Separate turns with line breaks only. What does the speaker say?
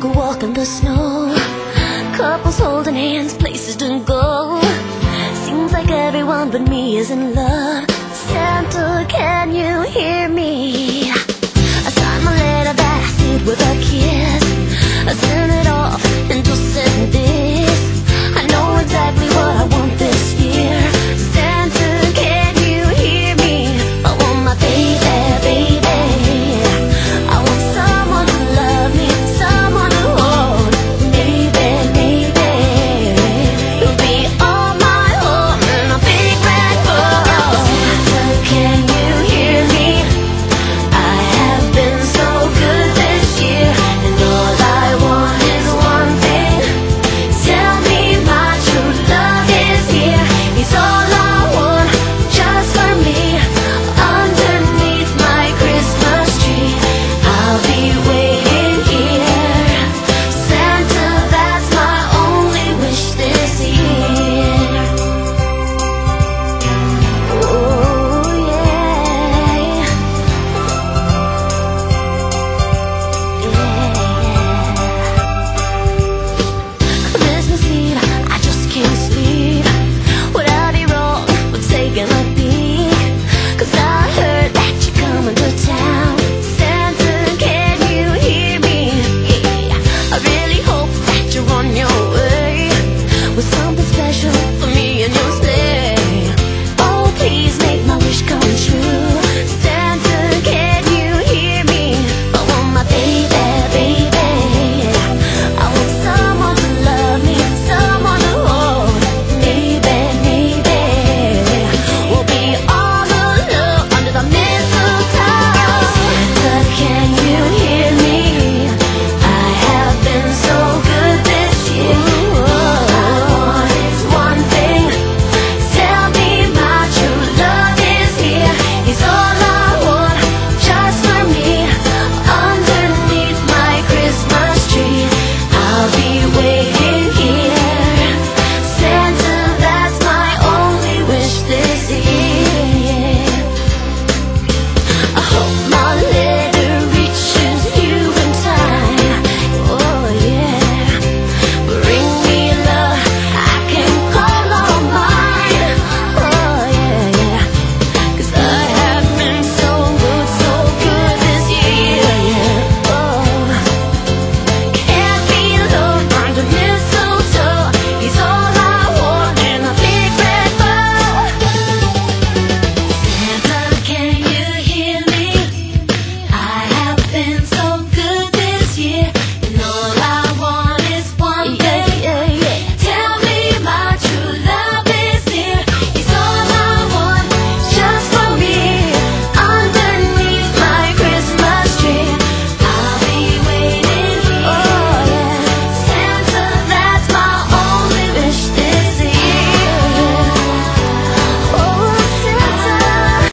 took a walk walking the snow. Couples holding hands, places to go. Seems like everyone but me is in love. Santa, can you hear me? I signed my letter that I sealed with a kiss.